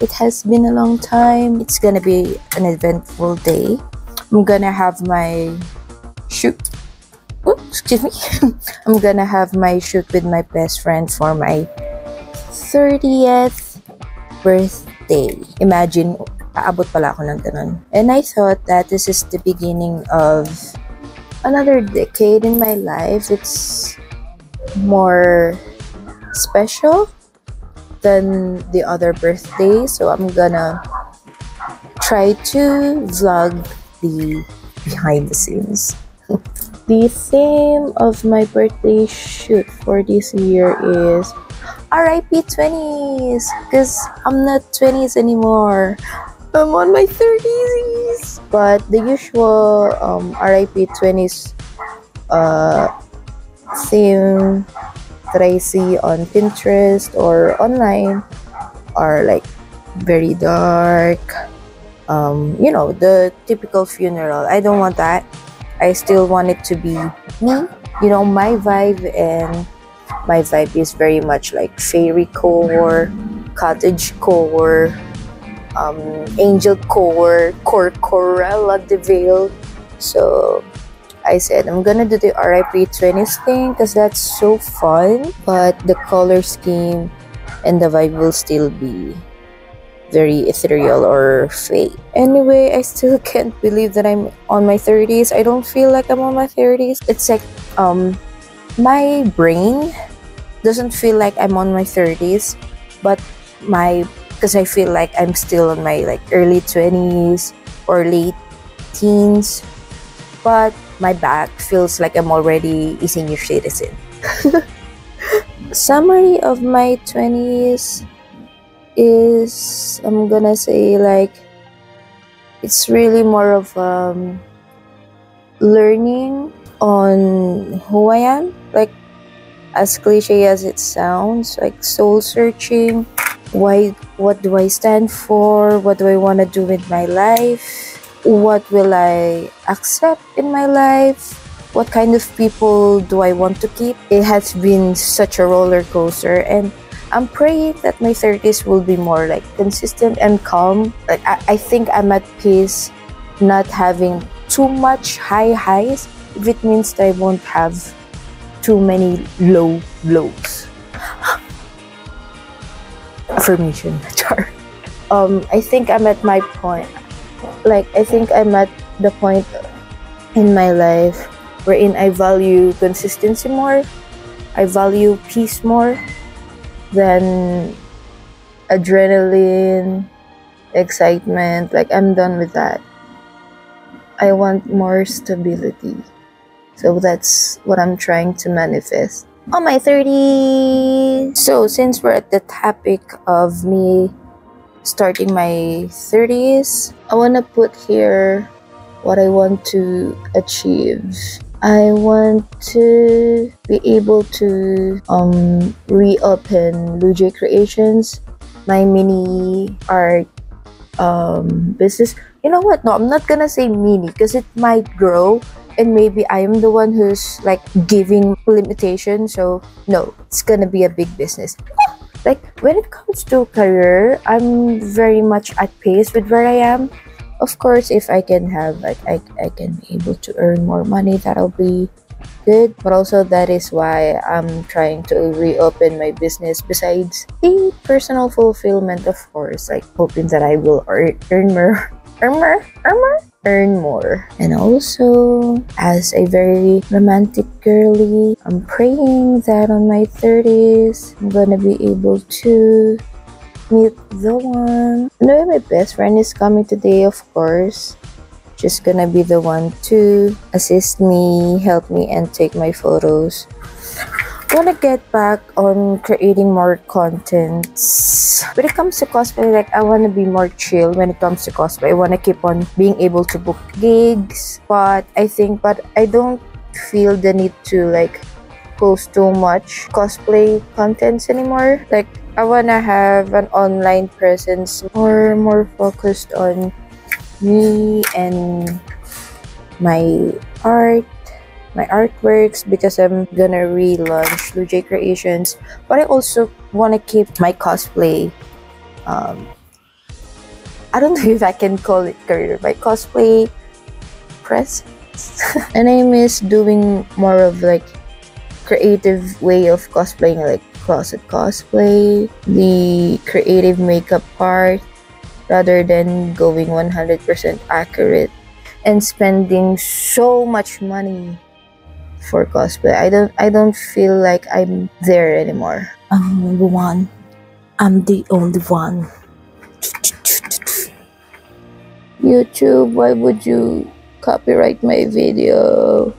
It has been a long time. It's gonna be an eventful day. I'm gonna have my shoot. Oops, excuse me. I'm gonna have my shoot with my best friend for my 30th birthday. Imagine, aabot pala ako ng ganun. And I thought that this is the beginning of another decade in my life. It's more special than the other birthday. So I'm gonna try to vlog the behind the scenes. the theme of my birthday shoot for this year is RIP 20s because I'm not 20s anymore. I'm on my 30s. But the usual um, RIP 20s uh, theme that I see on Pinterest or online are like very dark. Um, you know, the typical funeral. I don't want that. I still want it to be me, you know, my vibe, and my vibe is very much like fairy core, cottage core, um, angel core, core Corcorella de Vale. So I said I'm gonna do the RIP 20s thing because that's so fun, but the color scheme and the vibe will still be very ethereal or fake. Anyway, I still can't believe that I'm on my 30s. I don't feel like I'm on my 30s. It's like um my brain doesn't feel like I'm on my 30s, but my because I feel like I'm still on my like early 20s or late teens. But my back feels like I'm already a senior citizen. Summary of my 20s is, I'm gonna say, like, it's really more of um, learning on who I am. Like, as cliche as it sounds, like soul searching. Why? What do I stand for? What do I want to do with my life? What will I accept in my life? What kind of people do I want to keep? It has been such a roller coaster, and I'm praying that my 30s will be more like consistent and calm. Like, I, I think I'm at peace not having too much high highs if it means that I won't have too many low lows. Affirmation, char. Um, I think I'm at my point like I think I'm at the point in my life wherein I value consistency more. I value peace more than adrenaline, excitement. Like I'm done with that. I want more stability. So that's what I'm trying to manifest. On my 30. So since we're at the topic of me starting my 30s, I want to put here what I want to achieve. I want to be able to um, reopen Loujae Creations, my mini art um, business. You know what? No, I'm not gonna say mini because it might grow and maybe I am the one who's like giving limitation. So no, it's gonna be a big business like when it comes to career i'm very much at pace with where i am. Of course if i can have like i, I can be able to earn more money that'll be good. But also that is why i'm trying to reopen my business besides the personal fulfillment of course. Like hoping that i will earn, earn more earn more earn more earn more. And also, as a very romantic girly, I'm praying that on my 30s, I'm gonna be able to meet the one. No, my best friend is coming today, of course. Just gonna be the one to assist me, help me, and take my photos want to get back on creating more contents. When it comes to cosplay, like I want to be more chill when it comes to cosplay. I want to keep on being able to book gigs, but I think, but I don't feel the need to like post too much cosplay contents anymore. Like I want to have an online presence more more focused on me and my art my artworks because I'm gonna relaunch Loujae Creations. But I also want to keep my cosplay um, I don't know if I can call it career, but cosplay press. and I miss doing more of like creative way of cosplaying, like closet cosplay, the creative makeup part, rather than going 100% accurate and spending so much money for cosplay. I don't I don't feel like I'm there anymore. I'm the one. I'm the only one. YouTube, why would you copyright my video?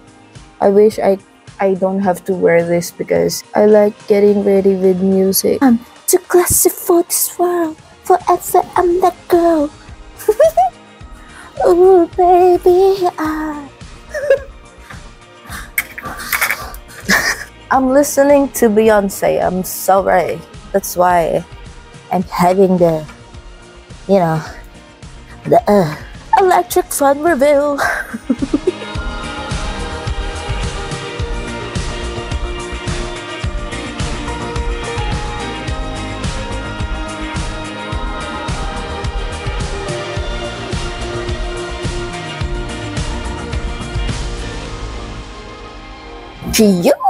I wish I I don't have to wear this because I like getting ready with music. I'm too classy for this world. Forever I'm that girl. Ooh, baby, I. I'm listening to Beyonce. I'm sorry. That's why I'm having the, you know, the uh, electric fun reveal. Yo!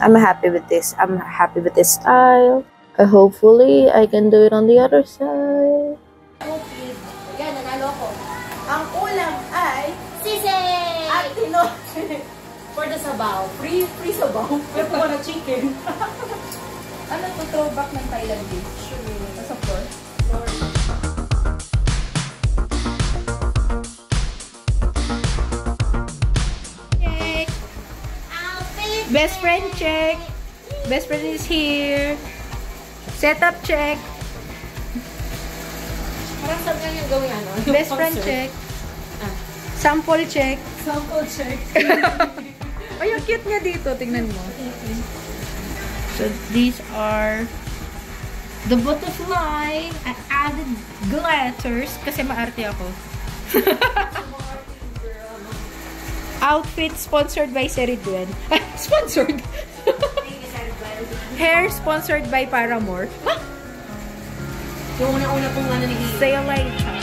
I'm happy with this. I'm happy with this style. Uh, hopefully, I can do it on the other side. Cookie. Yan, nanalo ko. Ang ulam ay Sisi! at tinote. For the sabaw. Free, free sabaw. Pero kung na chicken. ano to, throwback ng Thailand dish? Sure. As of course. Best friend check. Best friend is here. Setup check. Parang saan nga yung gawin ano? Yung Best friend concert. check. Ah. Sample check. Sample check. Ay, ang cute niya dito. Tingnan mo. So, these are the butterfly. I added glitters kasi maarte ako. Outfit sponsored by Seriduen. sponsored? Hair sponsored by Paramore. Yung una-una pong ano ni Say later.